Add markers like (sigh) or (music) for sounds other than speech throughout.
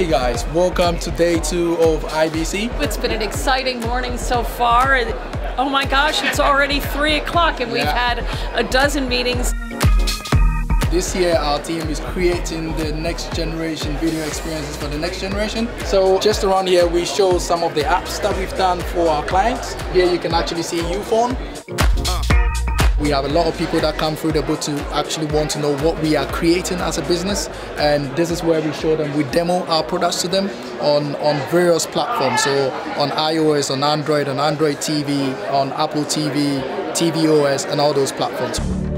Hey guys, welcome to day two of IBC. It's been an exciting morning so far. Oh my gosh, it's already three o'clock and we've had a dozen meetings. This year our team is creating the next generation video experiences for the next generation. So just around here we show some of the apps that we've done for our clients. Here you can actually see Uphone. We have a lot of people that come through the booth to actually want to know what we are creating as a business and this is where we show them, we demo our products to them on, on various platforms. So on iOS, on Android, on Android TV, on Apple TV, tvOS and all those platforms.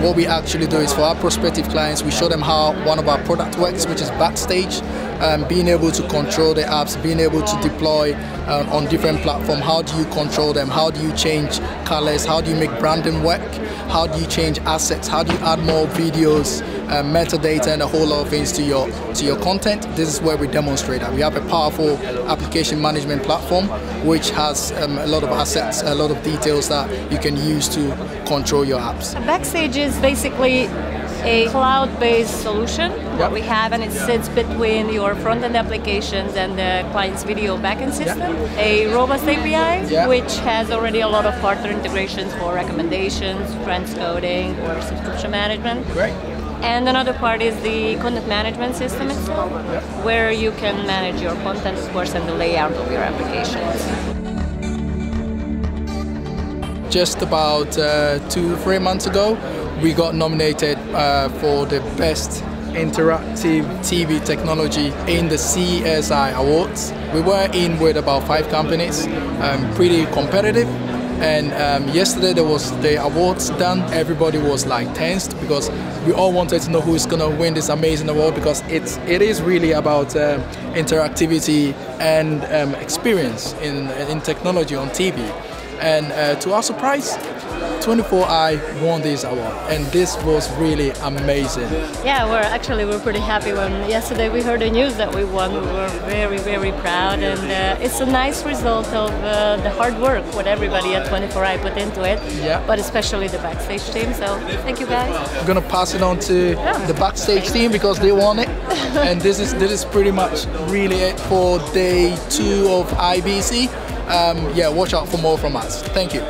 What we actually do is for our prospective clients, we show them how one of our product works, which is Backstage, um, being able to control the apps, being able to deploy um, on different platforms. How do you control them? How do you change colors? How do you make branding work? How do you change assets? How do you add more videos, uh, metadata, and a whole lot of things to your to your content? This is where we demonstrate that. We have a powerful application management platform which has um, a lot of assets, a lot of details that you can use to control your apps. Backstage is basically a cloud-based solution Yep. we have and it sits between your front-end applications and the client's video backend system. A robust API Yeah. which has already a lot of partner integrations for recommendations, transcoding, or subscription management. Great. And another part is the content management system itself, where you can manage your content, of course, and the layout of your applications. just about uh, two, three months ago, we got nominated uh, for the best interactive TV technology in the CSI Awards. We were in with about five companies, um, pretty competitive. And um, yesterday there was the awards done. Everybody was like tensed because we all wanted to know who's gonna win this amazing award because it's it is really about um, interactivity and um, experience in in technology on TV. And uh, to our surprise, 24i won this award, and this was really amazing. Yeah, we're actually we're pretty happy when yesterday we heard the news that we won. We were very very proud, and uh, it's a nice result of uh, the hard work what everybody at 24i put into it. Yeah. But especially the backstage team. So thank you guys. I'm gonna pass it on to the backstage team because they won it, (laughs) and this is this is pretty much really it for day two of IBC. Um, yeah, watch out for more from us. Thank you.